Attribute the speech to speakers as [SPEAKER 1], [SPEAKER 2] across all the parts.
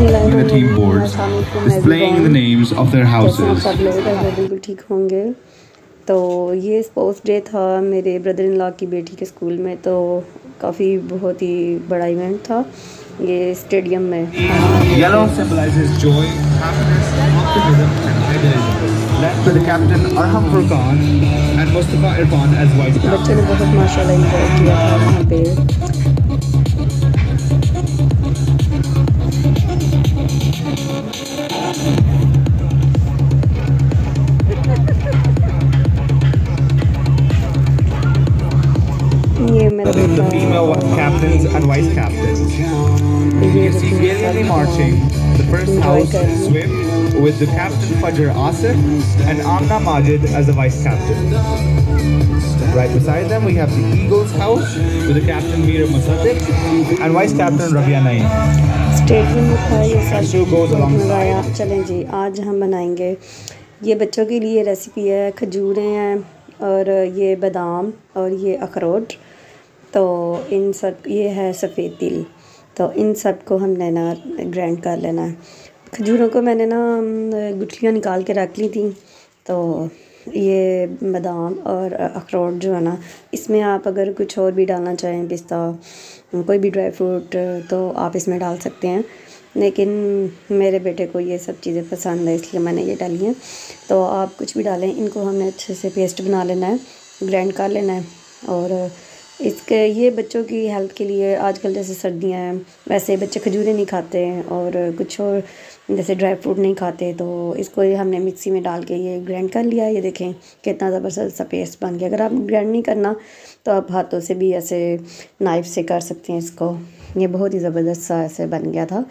[SPEAKER 1] in the team boards displaying the names of their houses.
[SPEAKER 2] तो ये sports day था मेरे ब्रदर इन लॉ की बेटी के स्कूल में तो काफ़ी बहुत ही बड़ा इवेंट था ये स्टेडियम में। बच्चे ने बहुत माशा इंजॉय किया था। ये मेरा
[SPEAKER 1] The
[SPEAKER 2] बेटा
[SPEAKER 1] female captains and vice captains. You
[SPEAKER 2] ये
[SPEAKER 1] can see
[SPEAKER 2] देखिए
[SPEAKER 1] valiantly
[SPEAKER 2] सब
[SPEAKER 1] marching the first
[SPEAKER 2] Enjoy
[SPEAKER 1] house
[SPEAKER 2] करें।
[SPEAKER 1] swim with the captain Fajr Asif and Amna Majid as the vice captain. Right beside them we have the Eagles house with the captain Mira Musaddiq and vice captain Rabia Naeem.
[SPEAKER 2] Stadium में था ये सब
[SPEAKER 1] Cashew goes
[SPEAKER 2] बहुत
[SPEAKER 1] alongside.
[SPEAKER 2] मज़ा आया चलें जी आज हम बनाएंगे ये बच्चों के लिए रेसिपी है खजूरें हैं और ये बादाम और ये अखरोट तो इन सब, ये है सफ़ेद तिल। तो इन सबको हमने ना ग्राइंड कर लेना है। खजूरों को मैंने ना गुठलियाँ निकाल के रख ली थी। तो ये बादाम और अखरोट जो है ना, इसमें आप अगर कुछ और भी डालना चाहें, पिस्ता, कोई भी ड्राई फ्रूट तो आप इसमें डाल सकते हैं। लेकिन मेरे बेटे को ये सब चीज़ें पसंद है, इसलिए मैंने ये डाली हैं। तो आप कुछ भी डालें, इनको हमने अच्छे से पेस्ट बना लेना है ग्राइंड कर लेना है। और इसके, ये बच्चों की हेल्थ के लिए आजकल जैसे सर्दियाँ हैं, वैसे बच्चे खजूरें नहीं खाते हैं और कुछ और जैसे ड्राई फ्रूट नहीं खाते तो इसको ये हमने मिक्सी में डाल के ये ग्राइंड कर लिया ये देखें कितना ज़बरदस्त सा पेस्ट बन गया। अगर आप ग्राइंड नहीं करना तो आप हाथों से भी ऐसे नाइफ से कर सकते हैं इसको। ये बहुत ही ज़बरदस्त सा ऐसे बन गया था।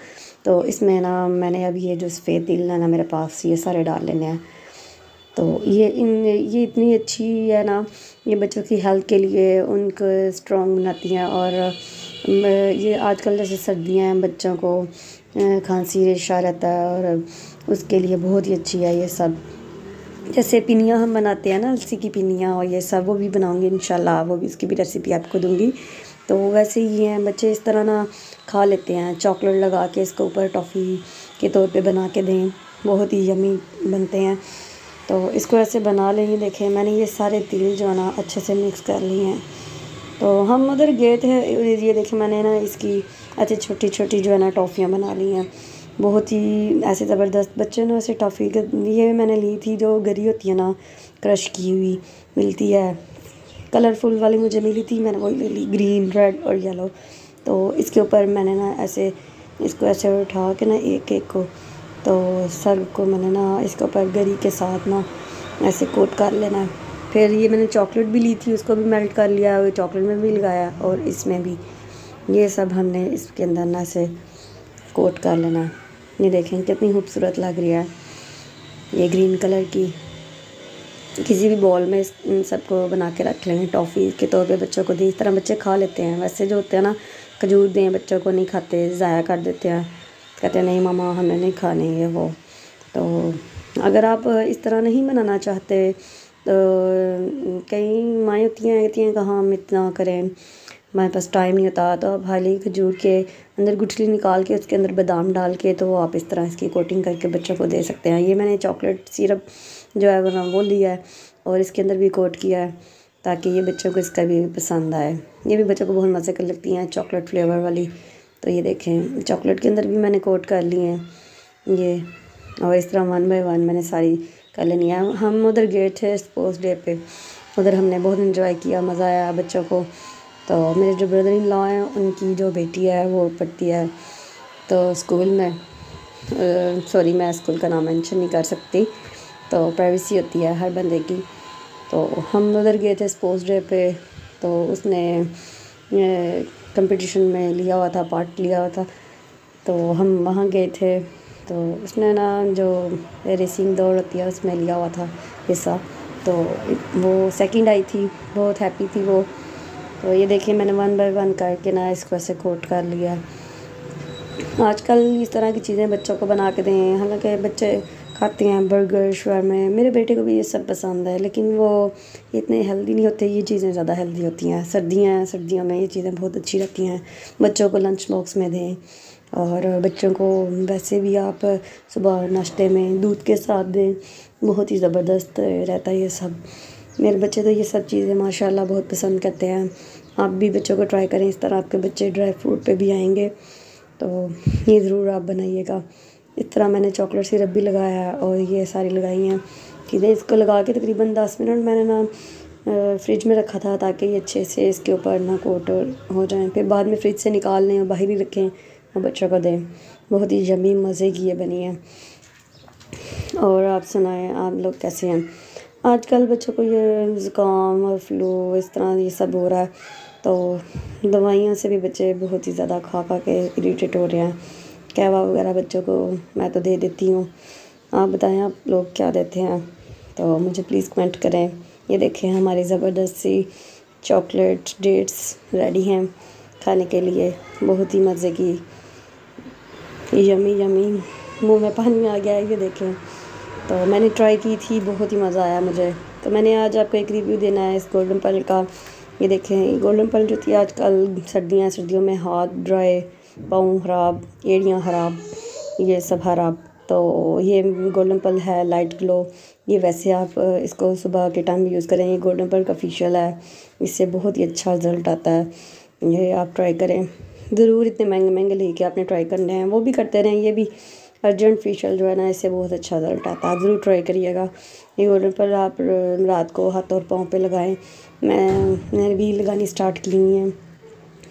[SPEAKER 2] तो इसमें ना मैंने अब ये जो सफ़ेद तिल ना मेरे पास, ये सारे डाल लेने हैं। तो ये इन, ये इतनी अच्छी है ना, ये बच्चों की हेल्थ के लिए उनको स्ट्रॉन्ग बनाती हैं और ये आजकल जैसे सर्दियाँ हैं बच्चों को खांसी, रेशा रहता है और उसके लिए बहुत ही अच्छी है ये सब। जैसे पिनियाँ हम बनाते हैं ना, अलसी की पिनियाँ और ये सब, वो भी बनाऊँगी इंशाल्लाह, वो भी उसकी भी रेसिपी आपको दूँगी। तो वैसे ही हैं, बच्चे इस तरह ना खा लेते हैं चॉकलेट लगा के इसके ऊपर टॉफ़ी के तौर पे बना के दें, बहुत ही यमी बनते हैं। तो इसको ऐसे बना लें ये देखें, मैंने ये सारे तिल जो है ना, अच्छे से मिक्स कर लिए हैं। तो हम उधर गए थे, ये देखें, मैंने ना इसकी अच्छी छोटी छोटी जो है ना टॉफ़ियाँ बना ली हैं। बहुत ही ऐसे ज़बरदस्त बच्चे ने ऐसे टॉफ़ी ये मैंने ली थी, जो गरी होती है ना क्रश की हुई, मिलती है। कलरफुल वाली मुझे मिली थी, मैंने वही ले ली ग्रीन रेड और येलो तो इसके ऊपर मैंने ना ऐसे, इसको ऐसे उठा के ना एक एक को तो सर को मैंने ना इसके ऊपर गरी के साथ ना ऐसे कोट कर लेना है। फिर ये मैंने चॉकलेट भी ली थी, उसको भी मेल्ट कर लिया, वो चॉकलेट में भी लगाया और इसमें भी। ये सब हमने इसके अंदर ना ऐसे कोट कर लेना है। ये देखें, कितनी खूबसूरत लग रही है। ये ग्रीन कलर की। किसी भी बॉल में इन सबको बना के रख लेंगे टॉफ़ी के तौर पे बच्चों को। दी इस तरह बच्चे खा लेते हैं, वैसे जो होते हैं ना, खजूर दें, बच्चों को नहीं खाते, ज़ाया कर देते हैं। कहते नहीं मामा हमें नहीं खाने ये वो। तो अगर आप इस तरह नहीं बनाना चाहते तो कई माएँ होती हैं कहती हैं कहाँ हम इतना करें। हमारे पास टाइम नहीं होता तो आप हाली खजूर के अंदर गुठली निकाल के उसके अंदर बादाम डाल के तो आप इस तरह इसकी कोटिंग करके बच्चों को दे सकते हैं। ये मैंने चॉकलेट सिरप जो है वो वो लिया है और इसके अंदर भी कोट किया है ताकि ये बच्चों को इसका भी पसंद आए। ये भी बच्चों को बहुत मज़े कर लगती हैं चॉकलेट फ्लेवर वाली। तो ये देखें, चॉकलेट के अंदर भी मैंने कोट कर लिए हैं। ये, और इस तरह वन बाय वन मैंने सारी कर लेनी है। हम उधर गए थे स्पोर्ट्स डे पे। उधर हमने बहुत इन्जॉय किया, मज़ा आया बच्चों को। तो मेरे जो ब्रदर इन लॉ हैं, उनकी जो बेटी है, वो पढ़ती है। तो स्कूल में सॉरी मैं स्कूल का नाम मेंशन नहीं कर सकती। तो प्राइवेसी होती है हर बंदे की। तो हम उधर गए थे स्पोर्ट्स डे पे। तो उसने कंपटीशन में लिया हुआ था पार्ट लिया हुआ था। तो हम वहाँ गए थे। तो उसने ना जो रेसिंग दौड़ होती है, उसमें लिया हुआ था हिस्सा। तो वो सेकंड आई थी, बहुत हैप्पी थी वो। तो ये देखिए, मैंने वन बाय वन करके ना इसको ऐसे कोट कर लिया। आजकल इस तरह की चीज़ें बच्चों को बना के दें। हालाँकि बच्चे खाते हैं बर्गर शवर्मे मेरे बेटे को भी ये सब पसंद है, लेकिन वो इतने हेल्दी नहीं होते, ये चीज़ें ज़्यादा हेल्दी होती हैं। सर्दियाँ हैं सर्दियों में ये चीज़ें बहुत अच्छी रहती हैं। बच्चों को लंच बॉक्स में दें और बच्चों को वैसे भी आप सुबह नाश्ते में दूध के साथ दें। बहुत ही ज़बरदस्त रहता है ये सब। मेरे बच्चे तो ये सब चीज़ें माशाल्लाह बहुत पसंद करते हैं। आप भी बच्चों को ट्राई करें, इस तरह आपके बच्चे ड्राई फ्रूट पे भी आएँगे तो ये ज़रूर आप बनाइएगा। इस तरह मैंने चॉकलेट सिरप भी लगाया है और ये सारी लगाई हैं। कि इसको लगा के तकरीबन दस मिनट मैंने ना फ्रिज में रखा था ताकि ये अच्छे से इसके ऊपर ना कोट हो जाए। फिर बाद में फ्रिज से निकाल लें और बाहर ही रखें और बच्चों को दें। बहुत ही जमी मज़े की ये बनी है। और आप सुनाएँ, आप लोग कैसे हैं? आजकल बच्चों को ये ज़ुकाम और फ्लू, इस तरह ये सब हो रहा है। तो दवाइयों से भी बच्चे बहुत ही ज़्यादा खा खा के इरीटेट हो रहे हैं। कहवा वगैरह बच्चों को मैं तो दे देती हूँ। आप बताएँ, आप लोग क्या देते हैं? तो मुझे प्लीज़ कमेंट करें। ये देखें हमारी ज़बरदस्त चॉकलेट डेट्स रेडी हैं खाने के लिए। बहुत ही मज़े की यमी यमी मुँह में पानी आ गया है, ये देखें। तो मैंने ट्राई की थी, बहुत ही मज़ा आया मुझे। तो मैंने आज आपको एक रिव्यू देना है इस गोल्डन पल का। ये देखें गोल्डन पल जो थी आजकल सर्दियाँ सर्दियों में हाथ ड्राई पाँव ख़राब, एड़ियाँ ख़राब, ये सब ख़राब। तो ये गोल्डन पल है लाइट ग्लो ये वैसे आप इसको सुबह के टाइम यूज़ करें। ये गोल्डन पल का फेशियल है। इससे बहुत ही अच्छा रिज़ल्ट आता है। ये आप ट्राई करें। ज़रूर इतने महँगे महँगे लेके आपने ट्राई करने हैं। वो भी करते रहें। ये भी अर्जेंट फेशियल जो है ना, इससे बहुत अच्छा रिज़ल्ट आता है। आप ज़रूर ट्राई करिएगा। ये गोल्डन पर आप रात को हाथ और पाँव पे लगाएँ। मैं, मैंने भी लगानी स्टार्ट की हैं।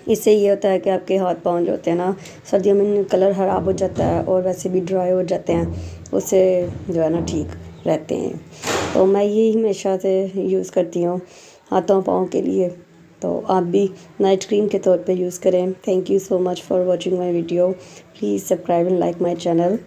[SPEAKER 2] इससे ये होता है कि आपके हाथ पाँव जो होते हैं ना, सर्दियों में कलर ख़राब हो जाता है और वैसे भी ड्राई हो जाते हैं, उससे जो है ना ठीक रहते हैं। तो मैं ये हमेशा से यूज़ करती हूँ हाथों पाँव के लिए। तो आप भी नाइट क्रीम के तौर पे यूज़ करें। Thank you so much for watching my video please subscribe and like my channel